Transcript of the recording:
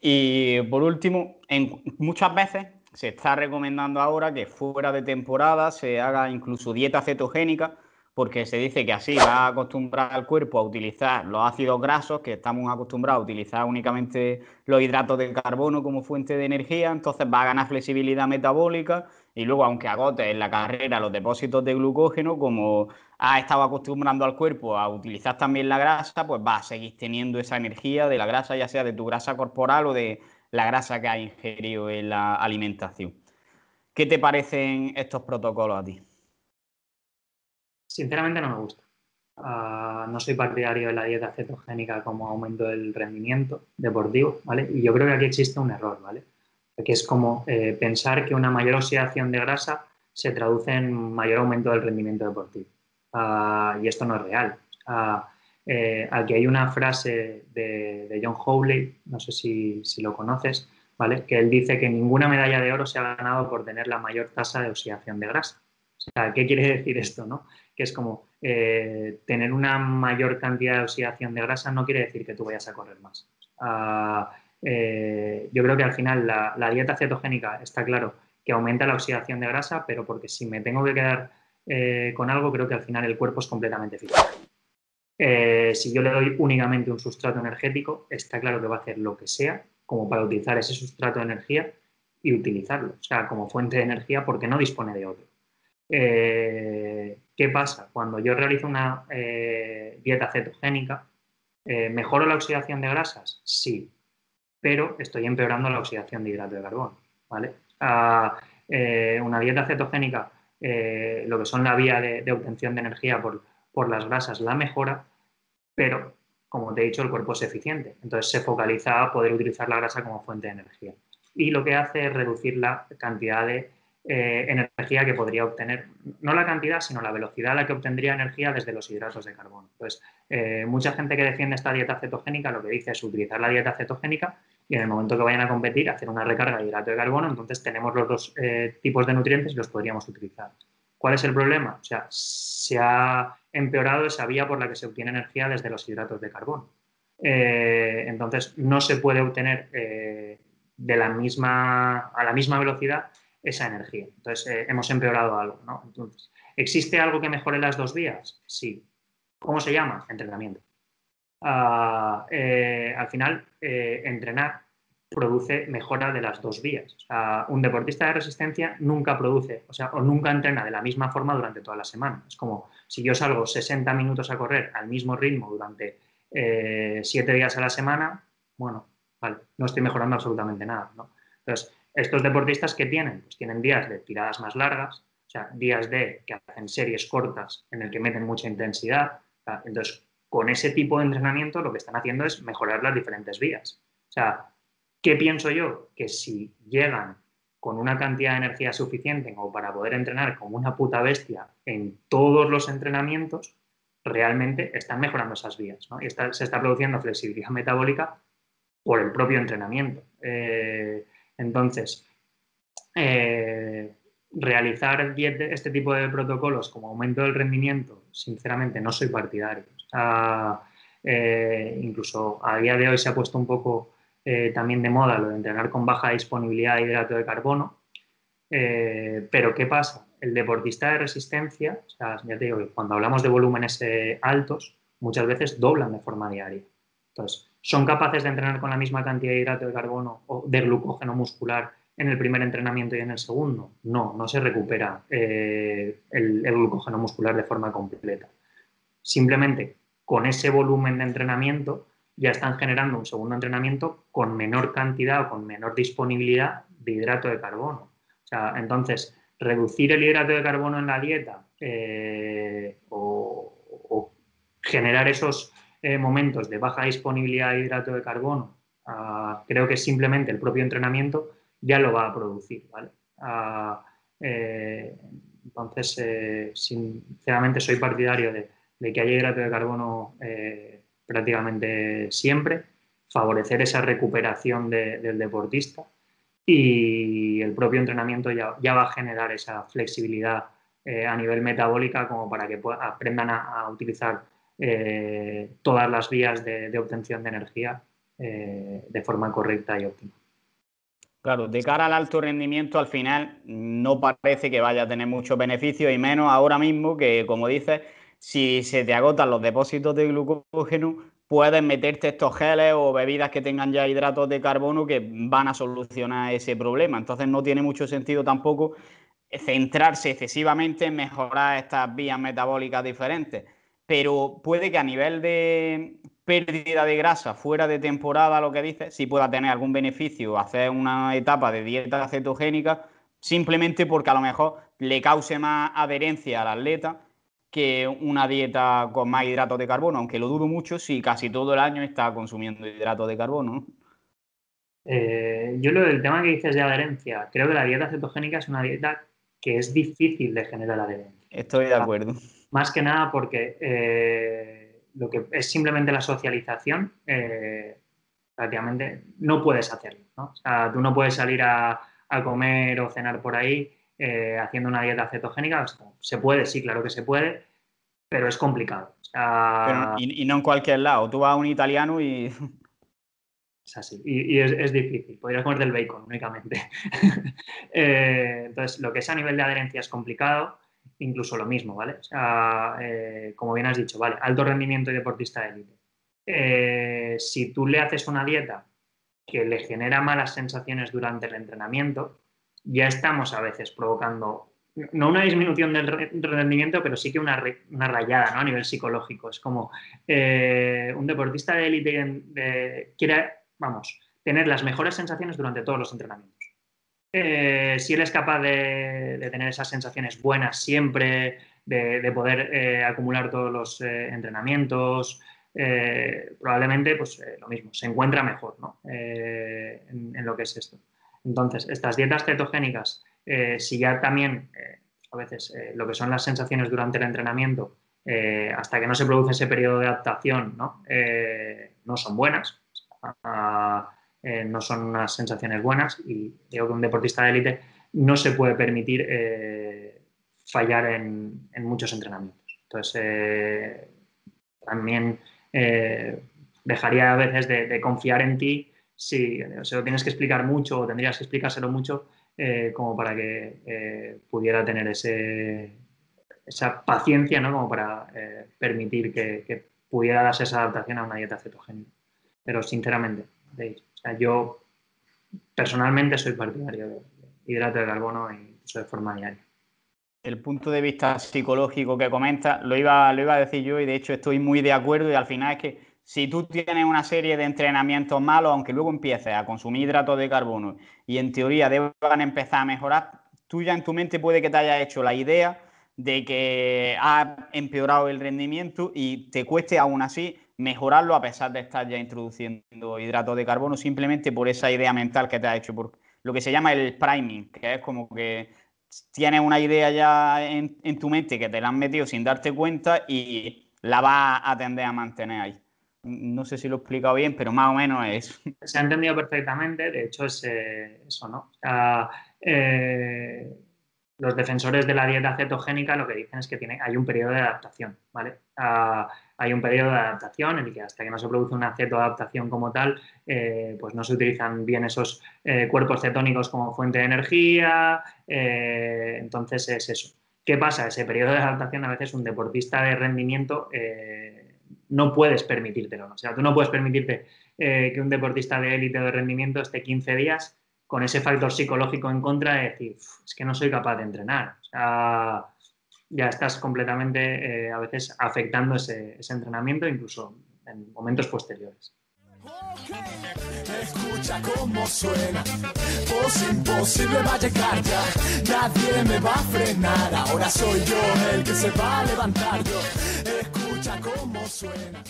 Y por último, en, muchas veces se está recomendando ahora que fuera de temporada se haga incluso dieta cetogénica, porque se dice que así va a acostumbrar al cuerpo a utilizar los ácidos grasos, que estamos acostumbrados a utilizar únicamente los hidratos de carbono como fuente de energía, entonces va a ganar flexibilidad metabólica y luego, aunque agote en la carrera los depósitos de glucógeno, como ha estado acostumbrando al cuerpo a utilizar también la grasa, pues va a seguir teniendo esa energía de la grasa, ya sea de tu grasa corporal o de la grasa que has ingerido en la alimentación. ¿Qué te parecen estos protocolos a ti? Sinceramente no me gusta. Ah, no soy partidario de la dieta cetogénica como aumento del rendimiento deportivo, ¿vale? Y yo creo que aquí existe un error, ¿vale? Que es como eh, pensar que una mayor oxidación de grasa se traduce en mayor aumento del rendimiento deportivo. Ah, y esto no es real. Ah, eh, aquí hay una frase de, John Howley, no sé si, lo conoces, ¿vale? Que él dice que ninguna medalla de oro se ha ganado por tener la mayor tasa de oxidación de grasa. O sea, ¿qué quiere decir esto, no? Que es como eh, tener una mayor cantidad de oxidación de grasa no quiere decir que tú vayas a correr más. Ah, eh, yo creo que al final la, dieta cetogénica está claro que aumenta la oxidación de grasa, pero porque si me tengo que quedar eh, con algo, creo que al final el cuerpo es completamente eficaz. si yo le doy únicamente un sustrato energético, está claro que va a hacer lo que sea como para utilizar ese sustrato de energía y utilizarlo, o sea, como fuente de energía porque no dispone de otro. ¿Qué pasa? Cuando yo realizo una eh, dieta cetogénica, eh, ¿mejoro la oxidación de grasas? Sí, pero estoy empeorando la oxidación de hidrato de carbono. ¿vale? Ah, una dieta cetogénica, lo que son la vía de, obtención de energía por, por, las grasas, la mejora, pero como te he dicho, el cuerpo es eficiente. Entonces se focaliza a poder utilizar la grasa como fuente de energía. Y lo que hace es reducir la cantidad de eh, energía que podría obtener, no la cantidad, sino la velocidad a la que obtendría energía desde los hidratos de carbono. Pues mucha gente que defiende esta dieta cetogénica lo que dice es utilizar la dieta cetogénica y en el momento que vayan a competir hacer una recarga de hidrato de carbono, entonces tenemos los dos eh, tipos de nutrientes y los podríamos utilizar. ¿Cuál es el problema? O sea, se ha empeorado esa vía por la que se obtiene energía desde los hidratos de carbono. entonces, no se puede obtener de la misma, a la misma velocidad esa energía. Entonces, eh, hemos empeorado algo, ¿no? ¿existe algo que mejore las dos vías? Sí. ¿Cómo se llama? Entrenamiento. Ah, eh, al final, eh, entrenar produce mejora de las dos vías. un deportista de resistencia nunca produce, o sea, o nunca entrena de la misma forma durante toda la semana. Es como si yo salgo 60 minutos a correr al mismo ritmo durante 7 días a la semana, bueno, vale, no estoy mejorando absolutamente nada, ¿no? Entonces, estos deportistas que tienen, pues tienen días de tiradas más largas, o sea, días de que hacen series cortas en el que meten mucha intensidad. Entonces, con ese tipo de entrenamiento lo que están haciendo es mejorar las diferentes vías. O sea, ¿qué pienso yo? Que si llegan con una cantidad de energía suficiente como para poder entrenar como una puta bestia en todos los entrenamientos, realmente están mejorando esas vías. ¿no? Y se está produciendo flexibilidad metabólica por el propio entrenamiento. Eh, entonces, eh, realizar este tipo de protocolos como aumento del rendimiento, sinceramente no soy partidario. Eh, incluso a día de hoy se ha puesto un poco eh, también de moda lo de entrenar con baja disponibilidad de hidrato de carbono. pero ¿qué pasa? El deportista de resistencia, ya te digo cuando hablamos de volúmenes altos, muchas veces doblan de forma diaria. Entonces, ¿Son capaces de entrenar con la misma cantidad de hidrato de carbono o de glucógeno muscular en el primer entrenamiento y en el segundo? No, no se recupera eh, el, glucógeno muscular de forma completa. Simplemente con ese volumen de entrenamiento ya están generando un segundo entrenamiento con menor cantidad o con menor disponibilidad de hidrato de carbono. entonces, reducir el hidrato de carbono en la dieta eh, o generar esos eh, momentos de baja disponibilidad de hidrato de carbono, ah, creo que simplemente el propio entrenamiento ya lo va a producir. Ah, eh, entonces, eh, sinceramente soy partidario de, que haya hidrato de carbono prácticamente siempre, favorecer esa recuperación del deportista y el propio entrenamiento ya, va a generar esa flexibilidad a nivel metabólica como para que aprendan a utilizar eh, todas las vías de, obtención de energía de forma correcta y óptima. Claro, de cara al alto rendimiento, al final no parece que vaya a tener muchos beneficios y menos ahora mismo que, como dices, si se te agotan los depósitos de glucógeno, puedes meterte estos geles o bebidas que tengan ya hidratos de carbono que van a solucionar ese problema. Entonces no tiene mucho sentido tampoco centrarse excesivamente en mejorar estas vías metabólicas diferentes. Pero puede que a nivel de pérdida de grasa fuera de temporada, lo que dices, sí pueda tener algún beneficio hacer una etapa de dieta cetogénica, simplemente porque a lo mejor le cause más adherencia al atleta que una dieta con más hidratos de carbono, aunque lo dudo mucho si casi todo el año está consumiendo hidratos de carbono. Eh, yo lo del tema que dices de adherencia, creo que la dieta cetogénica es una dieta que es difícil de generar adherencia. Estoy de acuerdo. Más que nada porque eh, lo que es simplemente la socialización, eh, prácticamente no puedes hacerlo. ¿no? O sea, tú no puedes salir a, comer o cenar por ahí eh, haciendo una dieta cetogénica. se puede, sí, claro que se puede, pero es complicado. y, no en cualquier lado. Tú vas a un italiano y. Es así. Y, es, difícil. Podrías comer del bacon únicamente. Eh, entonces, lo que es a nivel de adherencia es complicado incluso lo mismo, ¿vale? O sea, eh, como bien has dicho, ¿vale? Alto rendimiento y deportista de élite. Eh, si tú le haces una dieta que le genera malas sensaciones durante el entrenamiento, ya estamos a veces provocando, no una disminución del rendimiento, pero sí que una, rayada ¿no? a nivel psicológico. Es como eh, un deportista de élite quiere, vamos, tener las mejores sensaciones durante todos los entrenamientos. Eh, si él es capaz de, tener esas sensaciones buenas siempre, de, poder eh, acumular todos los eh, entrenamientos, probablemente pues lo mismo, se encuentra mejor en, lo que es esto. Entonces, estas dietas cetogénicas, si ya también a veces lo que son las sensaciones durante el entrenamiento, hasta que no se produce ese periodo de adaptación, no, no son buenas. Eh, no son unas sensaciones buenas y digo que un deportista de élite no se puede permitir eh, fallar en, muchos entrenamientos. Entonces, eh, también dejaría a veces de, confiar en ti si se lo tienes que explicar mucho o tendrías que explicárselo mucho como para que pudiera tener esa paciencia ¿no? como para permitir que, pudiera darse esa adaptación a una dieta cetogénica. Pero sinceramente, de yo personalmente soy partidario de hidrato de carbono y uso de forma diaria. El punto de vista psicológico que comenta lo iba, lo iba a decir yo y de hecho estoy muy de acuerdo y al final es que si tú tienes una serie de entrenamientos malos, aunque luego empieces a consumir hidratos de carbono y en teoría deban empezar a mejorar, tú ya en tu mente puede que te haya hecho la idea de que ha empeorado el rendimiento y te cueste aún así mejorarlo a pesar de estar ya introduciendo hidratos de carbono, simplemente por esa idea mental que te ha hecho, por lo que se llama el priming, que es como que tienes una idea ya en, tu mente que te la han metido sin darte cuenta y la vas a tender a mantener ahí. No sé si lo he explicado bien, pero más o menos es. Se ha entendido perfectamente, de hecho es eh, eso, ¿no? Eh, los defensores de la dieta cetogénica lo que dicen es que tiene, hay un periodo de adaptación, ¿vale? hay un periodo de adaptación en el que hasta que no se produce una cetoadaptación como tal, eh, pues no se utilizan bien esos eh, cuerpos cetónicos como fuente de energía, eh, entonces es eso. ¿Qué pasa? Ese periodo de adaptación a veces un deportista de rendimiento no puedes permitírtelo. O sea, tú no puedes permitirte que un deportista de élite de rendimiento esté 15 días con ese factor psicológico en contra de decir, es que no soy capaz de entrenar. O sea, ya estás completamente eh, a veces afectando ese, entrenamiento, incluso en momentos posteriores. Escucha cómo suena, voz imposible va a llegar ya, nadie me va a frenar, ahora soy yo el que se va a levantar yo, escucha cómo suena.